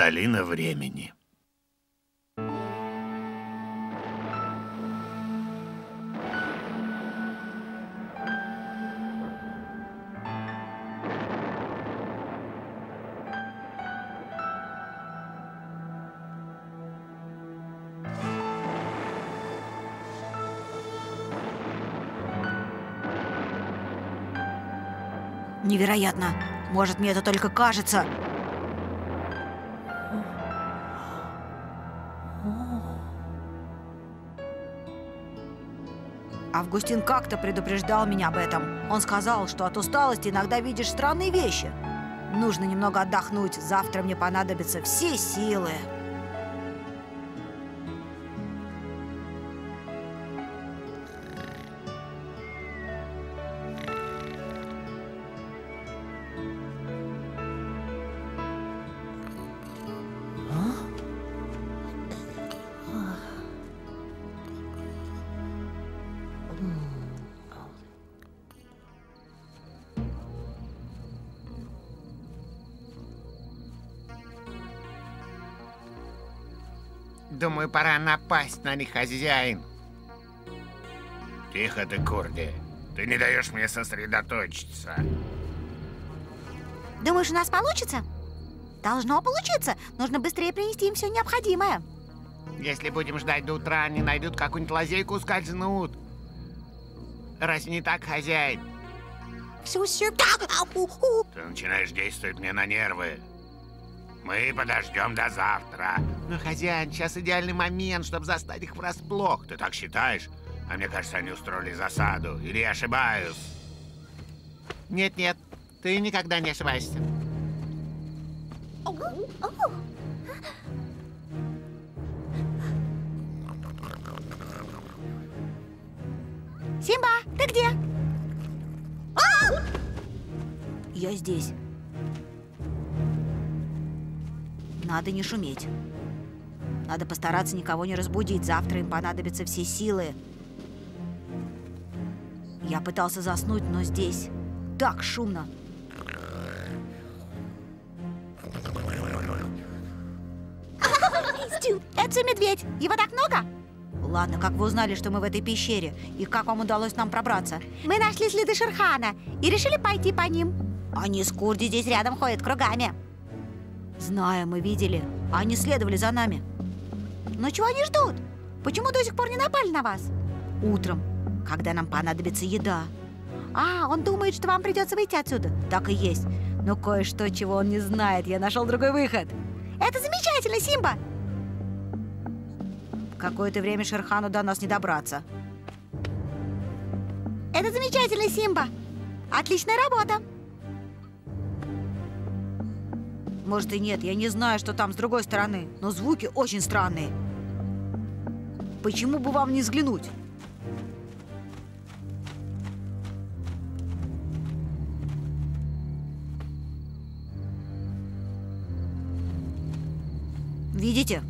Долина времени. Невероятно! Может, мне это только кажется. Августин как-то предупреждал меня об этом. Он сказал, что от усталости иногда видишь странные вещи. Нужно немного отдохнуть. Завтра мне понадобятся все силы. Пора напасть на них, хозяин. Тихо ты, Курди. Ты не даешь мне сосредоточиться. Думаешь, у нас получится? Должно получиться. Нужно быстрее принести им все необходимое. Если будем ждать до утра, они найдут какую-нибудь лазейку, ускользнут. Разве не так, хозяин? Все, все. Ты начинаешь действовать мне на нервы. Мы подождем до завтра. Но, хозяин, сейчас идеальный момент, чтобы застать их врасплох. Ты так считаешь? А мне кажется, они устроили засаду. Или я ошибаюсь? Нет-нет, ты никогда не ошибаешься. Симба, ты где? А! Я здесь. Надо не шуметь. Надо постараться никого не разбудить. Завтра им понадобятся все силы. Я пытался заснуть, но здесь так шумно. Это все медведь. Его так много? Ладно, как вы узнали, что мы в этой пещере? И как вам удалось нам пробраться? Мы нашли следы Шерхана и решили пойти по ним. Они с Курди здесь рядом ходят кругами. Знаю, мы видели. Они следовали за нами. Но чего они ждут? Почему до сих пор не напали на вас? Утром, когда нам понадобится еда. А, он думает, что вам придется выйти отсюда. Так и есть. Но кое-что, чего он не знает. Я нашел другой выход. Это замечательно, Симба! Какое-то время Шерхану до нас не добраться. Это замечательно, Симба! Отличная работа! Может и нет, я не знаю, что там с другой стороны, но звуки очень странные. Почему бы вам не взглянуть? Видите?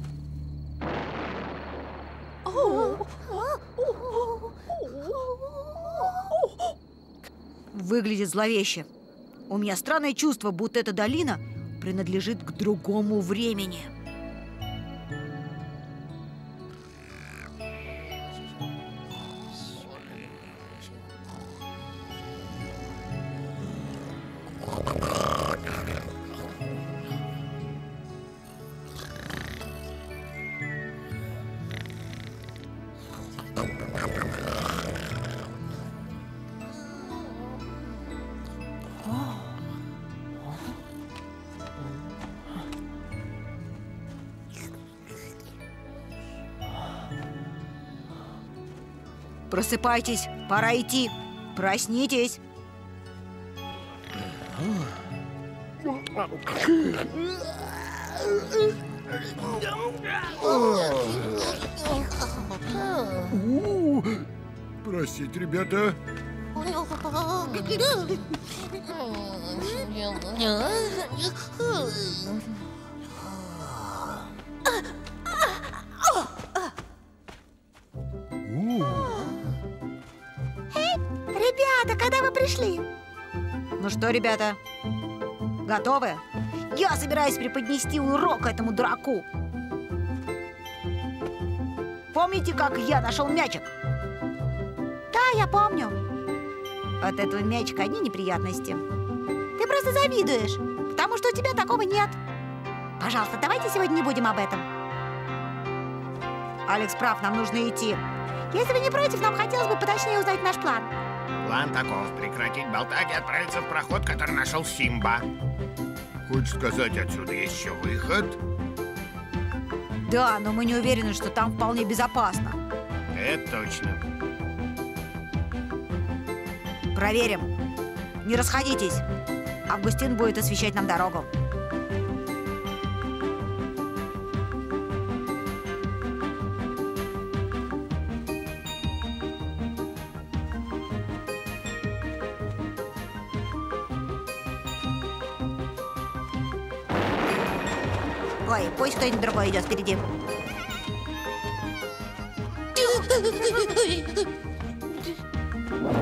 Выглядит зловеще. У меня странное чувство, будто эта долина принадлежит к другому времени. Просыпайтесь, пора идти. Проснитесь. Простите, ребята. Что, ребята, готовы? Я собираюсь преподнести урок этому дураку. Помните, как я нашел мячик? Да, я помню. От этого мячика одни неприятности. Ты просто завидуешь, потому что у тебя такого нет. Пожалуйста, давайте сегодня не будем об этом. Алекс прав, нам нужно идти. Если вы не против, нам хотелось бы поточнее узнать наш план. План таков. Прекратить болтать и отправиться в проход, который нашел Симба. Хочешь сказать, отсюда есть еще выход? Да, но мы не уверены, что там вполне безопасно. Это точно. Проверим. Не расходитесь. Августин будет освещать нам дорогу. Кто-нибудь другой идет впереди.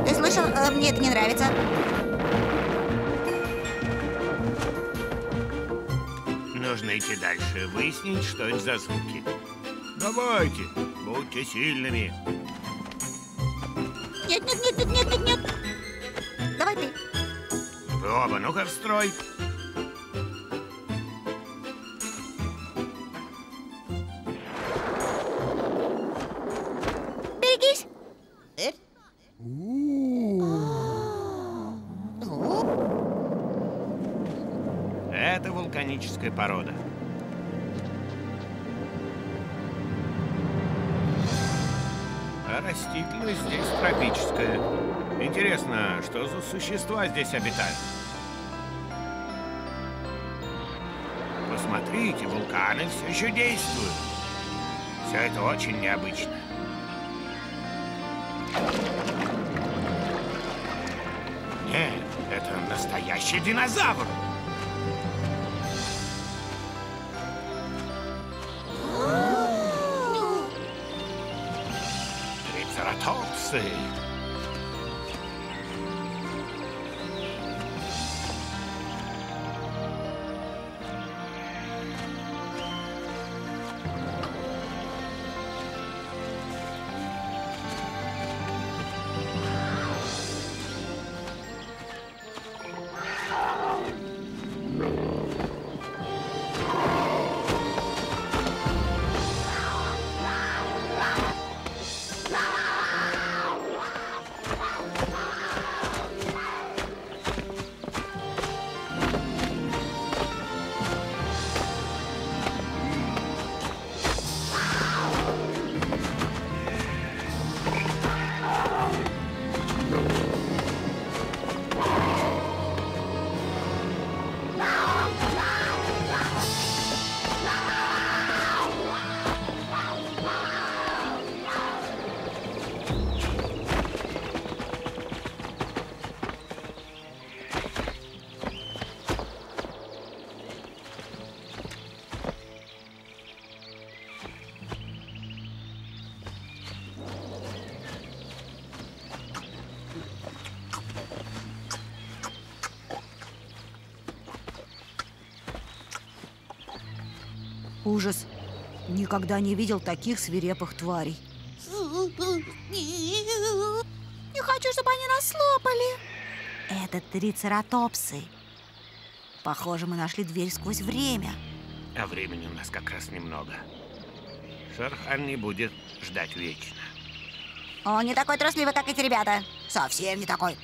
Ты слышал? Э, Мне это не нравится. Нужно идти дальше, выяснить, что это за звуки. Давайте, будьте сильными. Нет, нет, нет, нет, нет, нет, нет. Давай ты. Вы оба, ну-ка в строй. Вулканическая порода. А растительность здесь тропическая. Интересно, что за существа здесь обитают? Посмотрите, вулканы все еще действуют. Все это очень необычно. Нет, это настоящий динозавр. Трицератопсы. Ужас. Никогда не видел таких свирепых тварей. Не хочу, чтобы они нас слопали. Это трицератопсы. Похоже, мы нашли дверь сквозь время. А времени у нас как раз немного. Шерхан не будет ждать вечно. Он не такой трусливый, как эти ребята. Совсем не такой.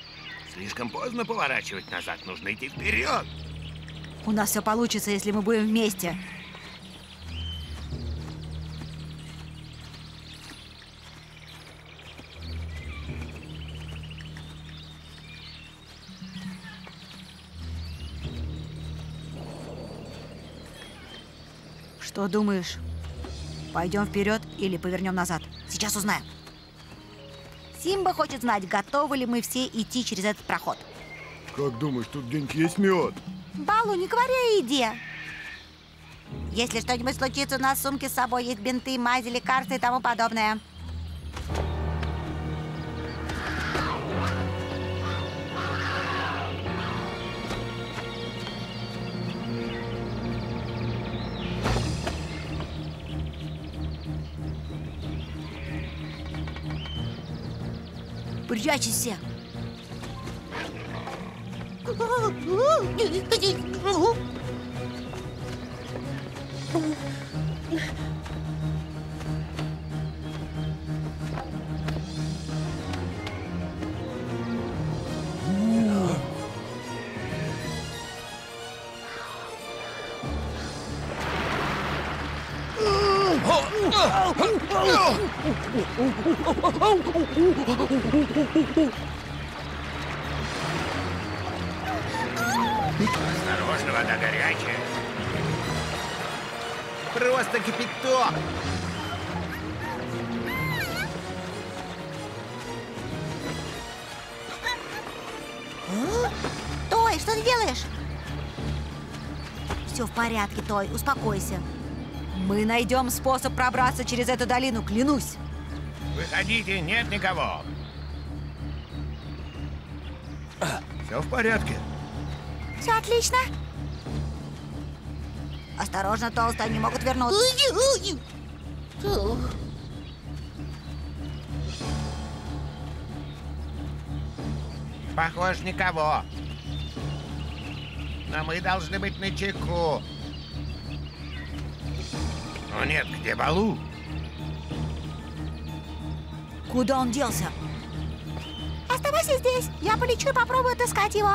Слишком поздно поворачивать назад, нужно идти вперед. У нас все получится, если мы будем вместе. Что думаешь? Пойдем вперед или повернем назад? Сейчас узнаем. Симба хочет знать, готовы ли мы все идти через этот проход. Как думаешь, тут где-нибудь есть мед? Балу, не говори о еде. Если что-нибудь случится, у нас в сумке с собой есть бинты, мази, лекарства и тому подобное. Прячься Осторожно, вода горячая. Просто кипяток. Той, что ты делаешь? Все в порядке, Той, успокойся. Мы найдем способ пробраться через эту долину, клянусь. Выходите, нет никого. Все в порядке. Все отлично. Осторожно, толстые, они могут вернуться. Похоже, никого. Но мы должны быть на чеку. О нет, где Балу? Куда он делся? Оставайся здесь. Я полечу и попробую отыскать его.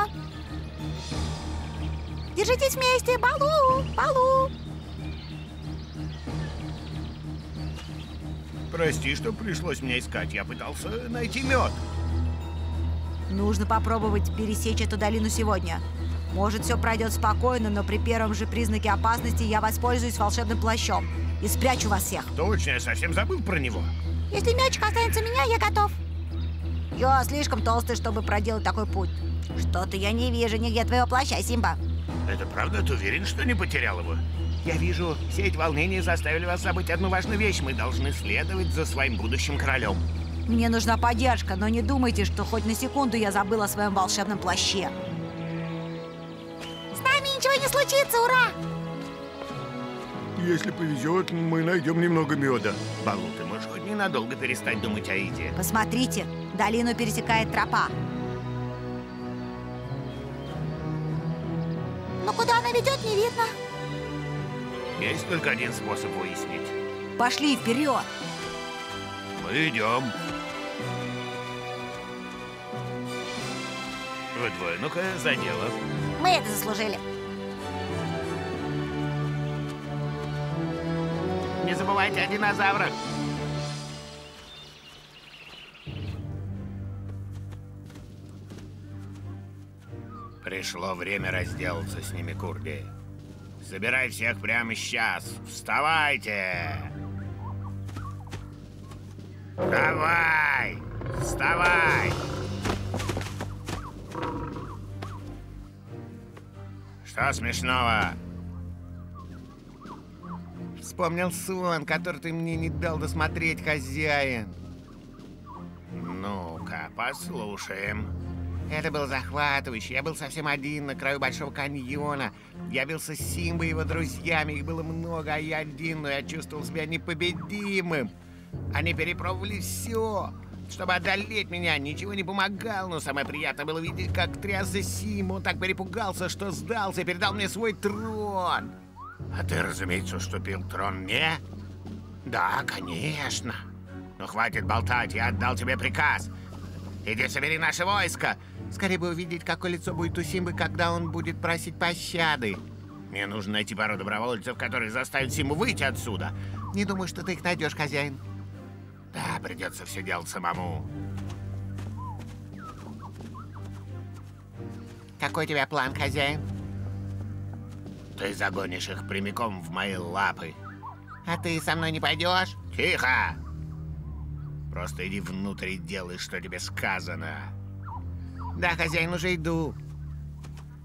Держитесь вместе. Балу! Балу! Прости, что пришлось мне искать. Я пытался найти мед. Нужно попробовать пересечь эту долину сегодня. Может, все пройдет спокойно, но при первом же признаке опасности я воспользуюсь волшебным плащом и спрячу вас всех. Точно, я совсем забыл про него. Если мячик останется у меня, я готов. Я слишком толстый, чтобы проделать такой путь. Что-то я не вижу нигде твоего плаща, Симба. Это правда? Ты уверен, что не потерял его? Я вижу, все эти волнения заставили вас забыть одну важную вещь. Мы должны следовать за своим будущим королем. Мне нужна поддержка, но не думайте, что хоть на секунду я забыла о своем волшебном плаще. С нами ничего не случится, ура! Если повезет, мы найдем немного меда. Балу, ты можешь хоть ненадолго перестать думать о еде? Посмотрите, долину пересекает тропа. Но куда она ведет, не видно. Есть только один способ выяснить. Пошли вперед. Мы идем. Вы двое, ну-ка, за дело. Мы это заслужили. Не забывайте о динозаврах. Пришло время разделаться с ними, Курди. Собирай всех прямо сейчас. Вставайте! Давай! Вставай! Что смешного? Вспомнил сон, который ты мне не дал досмотреть, хозяин. Ну-ка, послушаем. Это был захватывающе. Я был совсем один на краю Большого каньона. Я бился с Симбой и его друзьями. Их было много, а я один, но я чувствовал себя непобедимым. Они перепробовали все, чтобы одолеть меня. Ничего не помогало, но самое приятное было видеть, как трясся Симба. Он так перепугался, что сдался и передал мне свой трон. А ты, разумеется, уступил трон мне? Да, конечно. Ну, хватит болтать, я отдал тебе приказ. Иди собери наше войско. Скорее бы увидеть, какое лицо будет у Симбы, когда он будет просить пощады. Мне нужно найти пару добровольцев, которые заставят Симу выйти отсюда. Не думаю, что ты их найдешь, хозяин. Да, придется все делать самому. Какой у тебя план, хозяин? Ты загонишь их прямиком в мои лапы. А ты со мной не пойдешь? Тихо! Просто иди внутрь и делай, что тебе сказано. Да, хозяин, уже иду.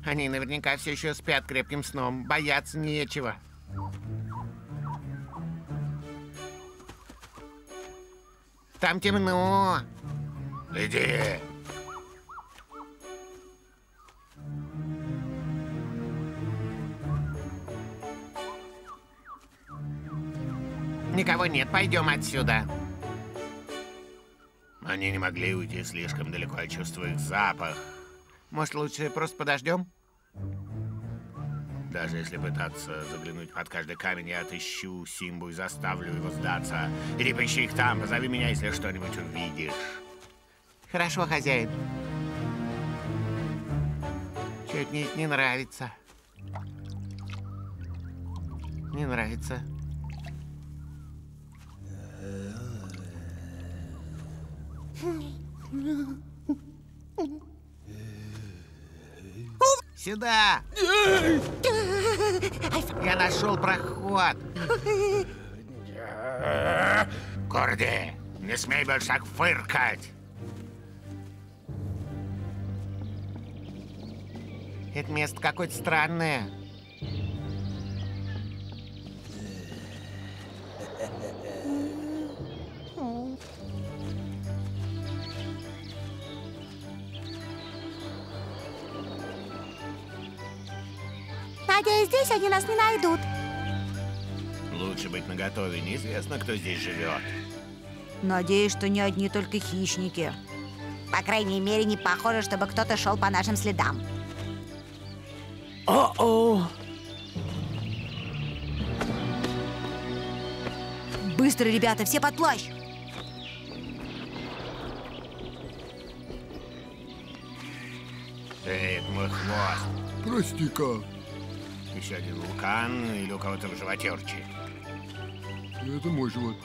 Они наверняка все еще спят крепким сном. Бояться нечего. Там темно. Иди. Никого нет, пойдем отсюда. они не могли уйти слишком далеко, я чувствую их запах. Может, лучше просто подождем? Даже если пытаться заглянуть под каждый камень, я отыщу Симбу и заставлю его сдаться. Иди поищи их там, позови меня, если что-нибудь увидишь. Хорошо, хозяин. Чуть мне не нравится. Не нравится. Сюда! Я нашел проход. Корди, не смей больше так фыркать. Это место какое-то странное. Здесь они нас не найдут. Лучше быть наготове, неизвестно, кто здесь живет. Надеюсь, что не одни только хищники. По крайней мере, не похоже, чтобы кто-то шел по нашим следам. О-о! Быстро, ребята, все под плащ! Эй, мой хвост. Прости-ка, Еще один вулкан или у кого-то в животе урчит. это мой живот.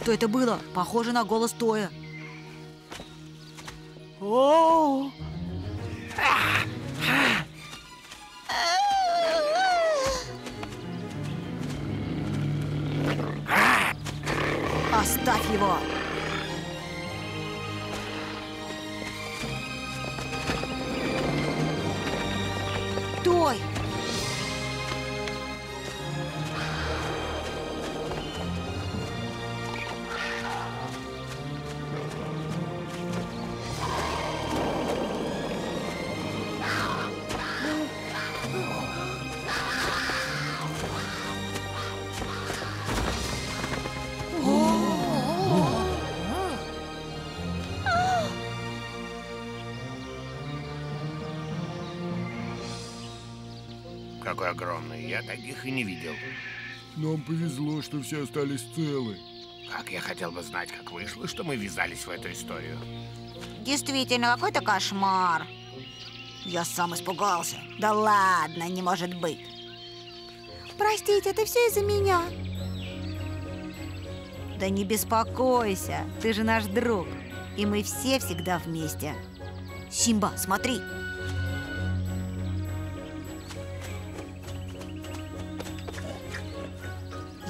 Что это было? Похоже на голос Тоя. О! Оставь его! Какой огромный, я таких и не видел. Нам повезло, что все остались целы. Как я хотел бы знать, как вышло, что мы ввязались в эту историю. Действительно, какой-то кошмар. Я сам испугался. Да ладно, не может быть. Простите, это все из-за меня. Да не беспокойся, ты же наш друг. И мы все всегда вместе. Симба, смотри.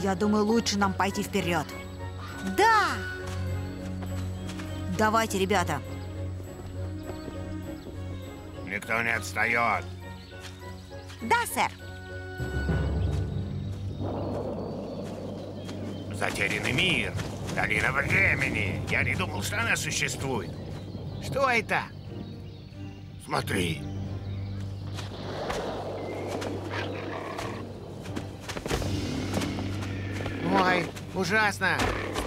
Я думаю, лучше нам пойти вперед. Да! Давайте, ребята. Никто не отстает. Да, сэр. Затерянный мир. Долина времени. Я не думал, что она существует. Что это? Смотри. Ужасно.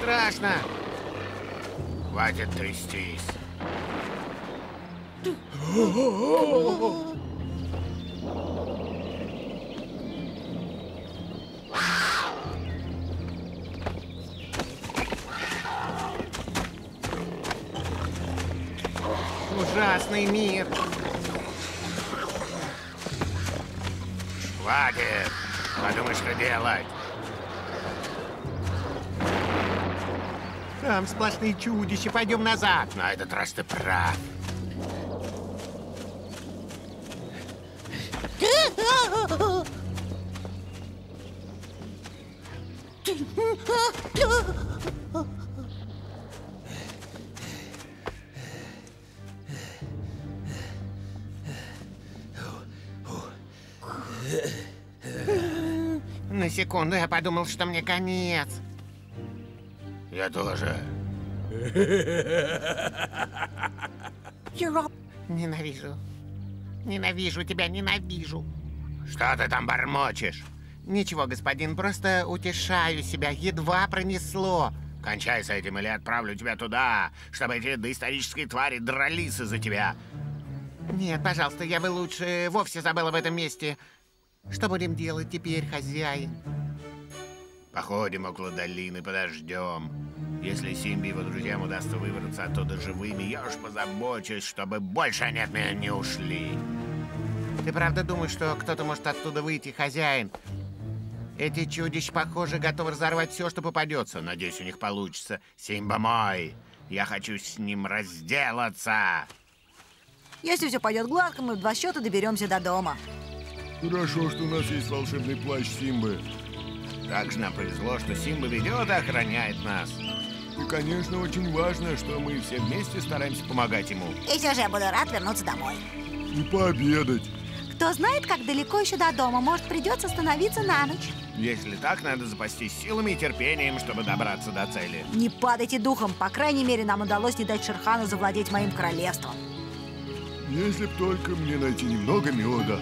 Страшно. Хватит трястись. Ужасный мир. Хватит. Подумай, что делать. Там сплошные чудища. Пойдем назад. На этот раз ты прав. На секунду я подумал, что мне конец. Я тоже. Ненавижу. Ненавижу тебя, ненавижу. Что ты там бормочешь? Ничего, господин, просто утешаю себя. Едва пронесло. Кончай с этим, или отправлю тебя туда, чтобы эти доисторические твари дрались из-за тебя. Нет, пожалуйста, я бы лучше вовсе забыл об этом месте. Что будем делать теперь, хозяин? Походим около долины, подождем. Если Симби и его друзьям удастся выбраться оттуда живыми, я уж позабочусь, чтобы больше они от меня не ушли. Ты правда думаешь, что кто-то может оттуда выйти, хозяин? Эти чудища, похоже, готовы разорвать все, что попадется. Надеюсь, у них получится. Симба мой, я хочу с ним разделаться. Если все пойдет гладко, мы в два счета доберемся до дома. Хорошо, что у нас есть волшебный плащ Симбы. Как же нам повезло, что Симба ведет и охраняет нас. И, конечно, очень важно, что мы все вместе стараемся помогать ему. И все же я буду рад вернуться домой. И пообедать. Кто знает, как далеко еще до дома. Может, придется остановиться на ночь. Если так, надо запастись силами и терпением, чтобы добраться до цели. Не падайте духом. По крайней мере, нам удалось не дать Шерхану завладеть моим королевством. Если б только мне найти немного меда.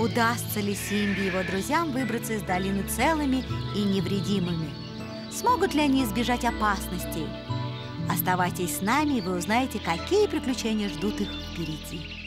Удастся ли Симби и его друзьям выбраться из долины целыми и невредимыми? Смогут ли они избежать опасностей? Оставайтесь с нами, и вы узнаете, какие приключения ждут их впереди.